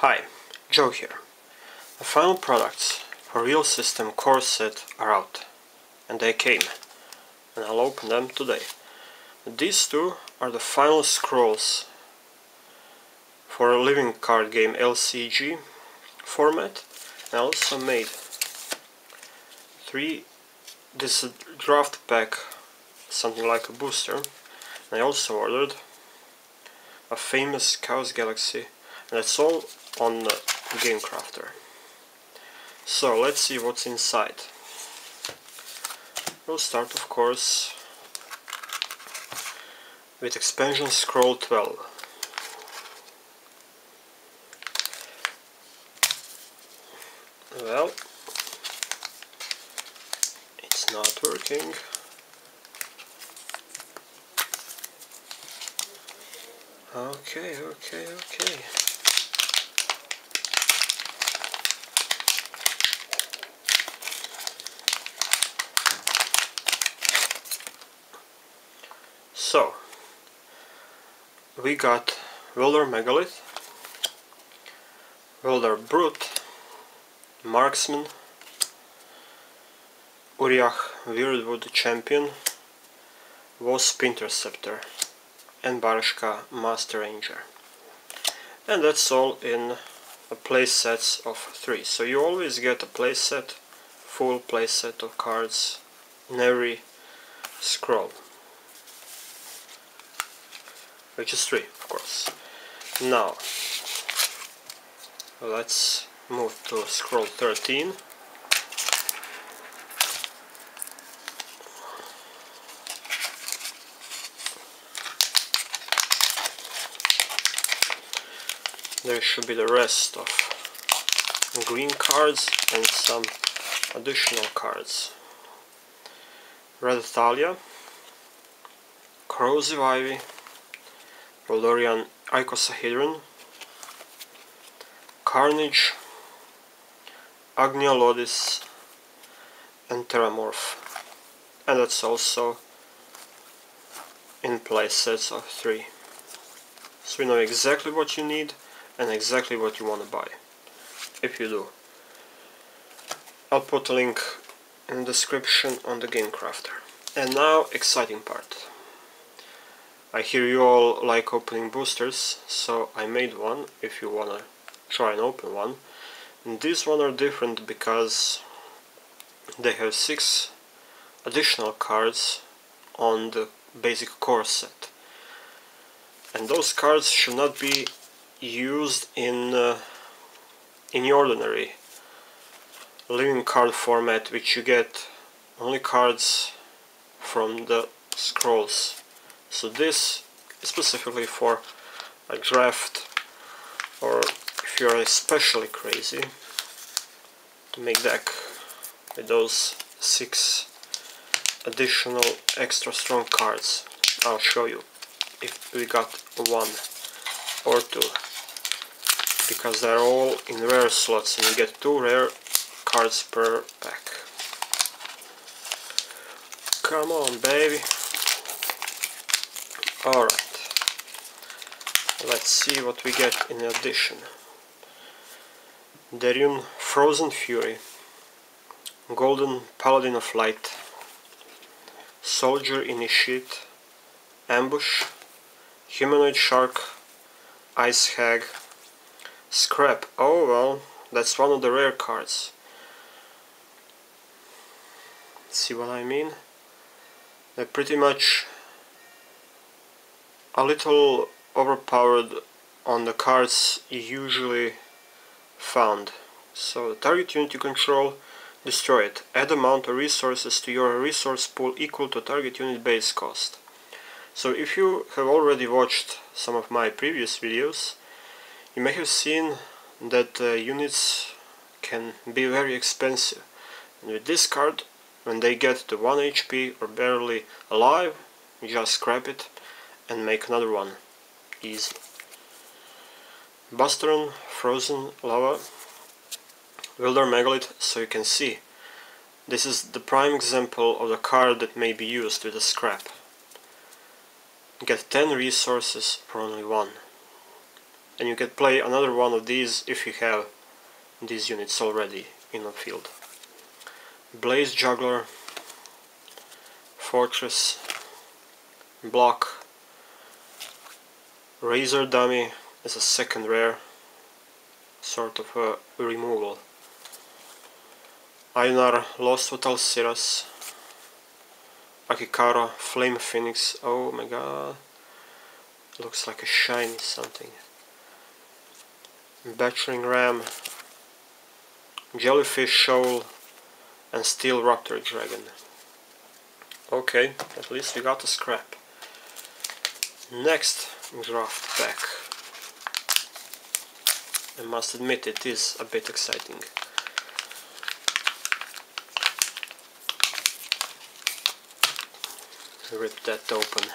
Hi, Joe here. The final products for Reels System core set are out and they came and I'll open them today. These two are the final scrolls for a living card game LCG format. I also made three this draft pack something like a booster and I also ordered a famous Chaos Galaxy that's all on Game Crafter. So let's see what's inside. We'll start of course with expansion scroll 12. Well, it's not working. Okay, okay, okay. So, we got Welder Megalith, Welder Brute, Marksman, Uriach Weirdwood Champion, Wasp Interceptor and Barashka Master Ranger. And that's all in a playsets of three. So you always get a playset, full playset of cards in every scroll which is 3 of course. Now let's move to scroll 13 there should be the rest of green cards and some additional cards. Red Thalia, Corrosive Ivy, Valorian Icosahedron, Carnage, Agniolodis and Terramorph. And that's also in play sets of three. So you know exactly what you need and exactly what you want to buy. If you do. I'll put a link in the description on the Game Crafter. And now, exciting part. I hear you all like opening boosters, so I made one if you wanna try and open one. And these one are different because they have six additional cards on the basic core set. And those cards should not be used in uh, in the ordinary living card format which you get only cards from the scrolls so this is specifically for a draft or if you're especially crazy to make deck with those six additional extra strong cards. I'll show you if we got one or two because they're all in rare slots and you get two rare cards per pack. Come on baby! Alright, let's see what we get in addition. Dairion Frozen Fury, Golden Paladin of Light, Soldier Initiate, Ambush, Humanoid Shark, Ice Hag, Scrap. Oh well, that's one of the rare cards. See what I mean? They're pretty much a little overpowered on the cards usually found. So the target unit you control, destroy it. Add amount of resources to your resource pool equal to target unit base cost. So if you have already watched some of my previous videos, you may have seen that uh, units can be very expensive. And with this card, when they get to 1 HP or barely alive, you just scrap it and make another one easy. Busteron, Frozen Lava, Welder Megalith, so you can see this is the prime example of the card that may be used with a scrap. Get 10 resources for only one. and you can play another one of these if you have these units already in the field. Blaze Juggler, Fortress, Block, Razor Dummy is a second rare, sort of a removal. Einar Lost with Alciras, Akikara Flame Phoenix, oh my god, looks like a shiny something. Battering Ram, Jellyfish Shoal and Steel Raptor Dragon. Okay, at least we got a scrap. Next draft pack. I must admit it is a bit exciting. Rip that open.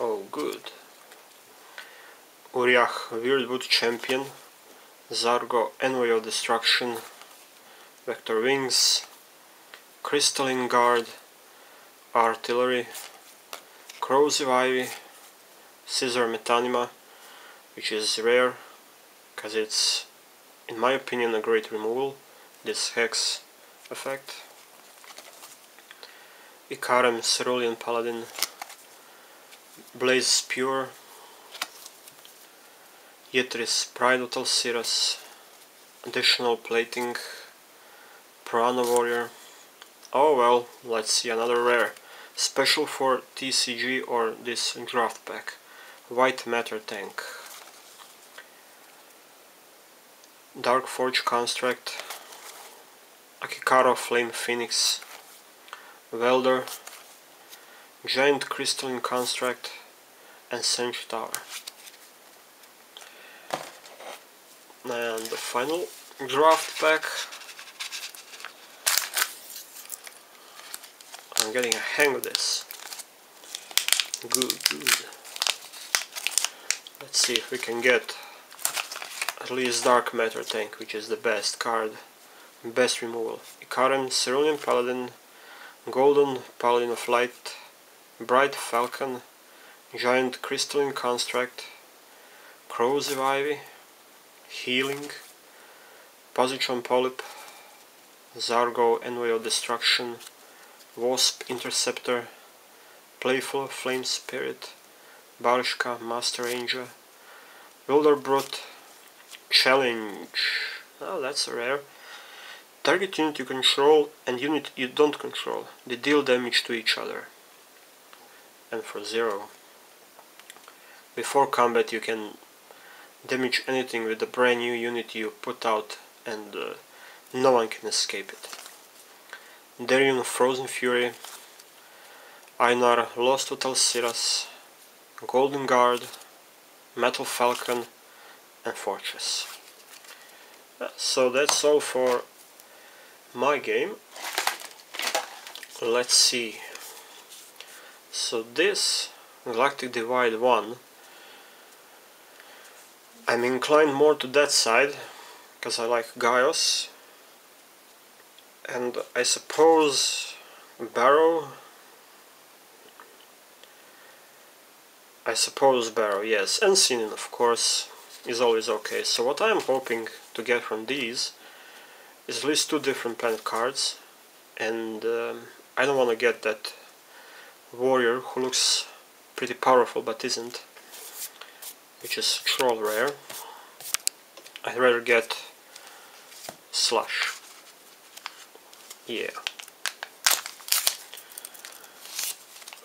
Oh, good. Uriach, Weirdwood Champion, Zargo, Envoy of Destruction, Vector Wings, Crystalline Guard, Artillery, Corrosive Ivy, Scissor Metanima, which is rare, because it's, in my opinion, a great removal, this Hex effect. Icarem Cerulean Paladin, Blaze Spewer, Yetris Pride of Alciras, additional plating, Prana Warrior. Oh well, let's see another rare. Special for TCG or this draft pack. White Matter Tank. Dark Forge Construct. Akikara Flame Phoenix. Welder. Giant Crystalline Construct and Sentry Tower. And the final draft pack. I'm getting a hang of this. Good, good. Let's see if we can get at least Dark Matter Tank, which is the best card, best removal. Icarem, Cerulean Paladin, Golden Paladin of Light, Bright Falcon, Giant Crystalline Construct, Corrosive Ivy, Healing, Positron Polyp, Zargo Envoy of Destruction, Wasp Interceptor, Playful Flame Spirit, Barishka Master Angel, Welder Brute, Challenge, oh that's rare, target unit you control and unit you don't control, they deal damage to each other, and for zero. Before combat you can damage anything with the brand new unit you put out and uh, no one can escape it. Darion Frozen Fury, Einar Lost to Alciras, Golden Guard, Metal Falcon and Fortress. So that's all for my game. Let's see. So this Galactic Divide 1 I'm inclined more to that side because I like Gaios and I suppose Barrow I suppose Barrow, yes, and Sinan of course is always okay. So what I'm hoping to get from these is at least two different planet cards and um, I don't want to get that warrior who looks pretty powerful but isn't which is troll rare. I'd rather get slush. Yeah.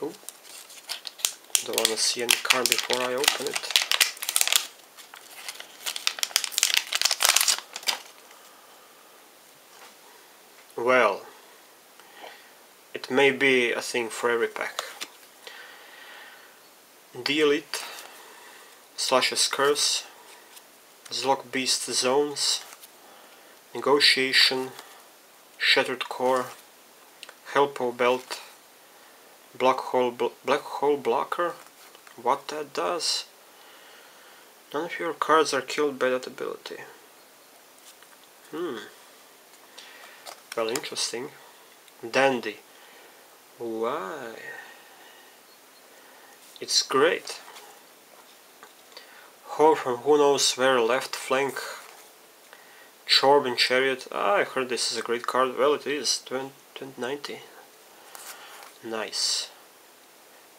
Oh, don't want to see any card before I open it. Well, it may be a thing for every pack. The Elite Slashes Curse, Zlok Beast Zones, Negotiation, Shattered Core, Helpo Belt, Black Hole, Bl Black Hole Blocker, what that does? None of your cards are killed by that ability. Hmm. Well, interesting. Dandy. Why? it's great. Hor from who knows where left flank. Chorb and Chariot. Ah, I heard this is a great card. Well, it is. 2090. Nice.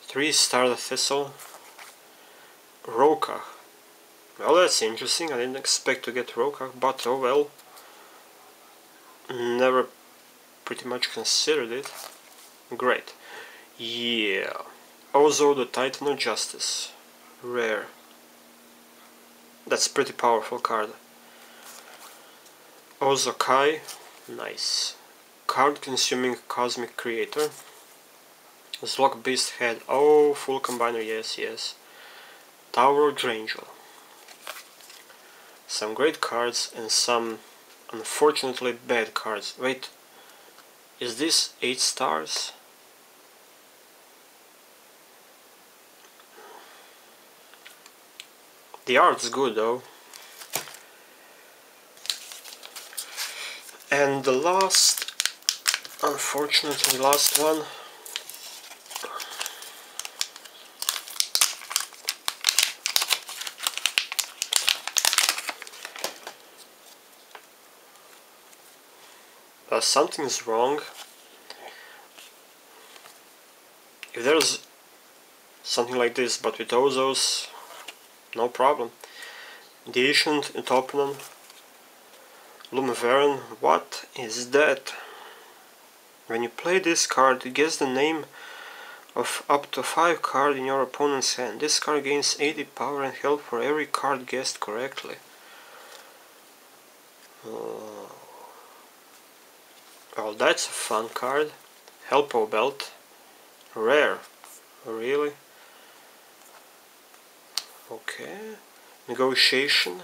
3 star the Thistle. Roka. Well, that's interesting. I didn't expect to get Roka, but oh well. Never pretty much considered it. Great. Yeah. Also the Titan of Justice. Rare. That's pretty powerful card. Ozokai. Nice. Card consuming Cosmic Creator. Zlok Beast Head. Oh, full combiner, yes, yes. Tower Drangel. Some great cards and some unfortunately bad cards. Wait, is this 8 stars? The art's good though. And the last, unfortunately last one, uh, something's wrong. If there's something like this but with Ozos, no problem. The Ancient Utopian Lumiveran, what is that? When you play this card, guess the name of up to 5 card in your opponent's hand. This card gains 80 power and health for every card guessed correctly. Oh. Well, that's a fun card. Helpo Belt. Rare. Really? Okay. Negotiation.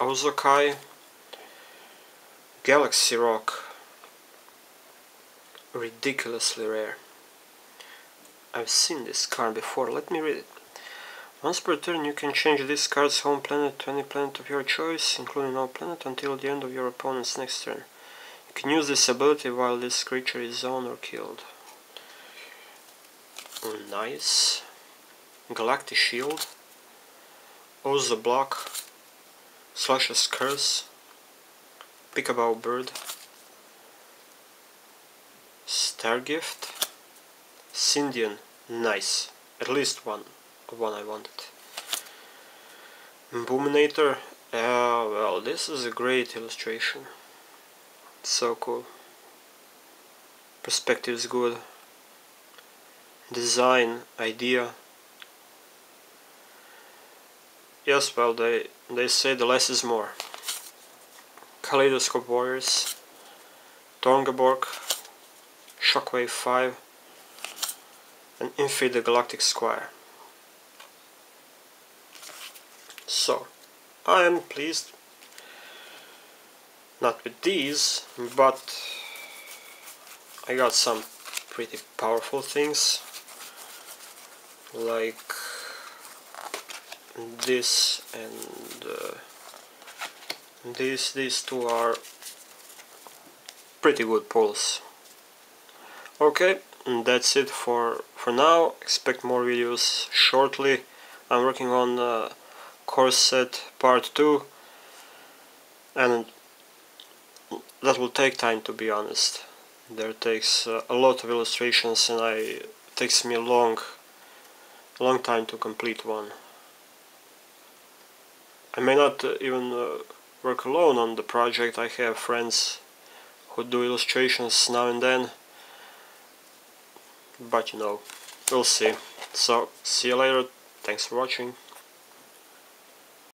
Ozokai. Galaxy Rock. Ridiculously rare. I've seen this card before. Let me read it. Once per turn you can change this card's home planet to any planet of your choice, including no planet, until the end of your opponent's next turn. You can use this ability while this creature is zoned or killed. Oh, nice. Galactic Shield. Oza Block. Slashes Curse. Peekaboo Bird. Star Gift. Syndion. Nice. At least one. One I wanted. Boominator. Uh, well, this is a great illustration. So cool. Perspective is good. Design, idea. Yes, well, they they say the less is more. Kaleidoscope Warriors, Torngaborg, Shockwave 5, and Infi the Galactic Squire. So, I am pleased not with these, but I got some pretty powerful things like this and uh, these these two are pretty good pulls okay that's it for for now. Expect more videos shortly. I'm working on uh, Core Set part 2 and that will take time to be honest. There takes uh, a lot of illustrations and I it takes me a long long time to complete one. I may not uh, even uh, work alone on the project. I have friends who do illustrations now and then but you know we'll see. So see you later. Thanks for watching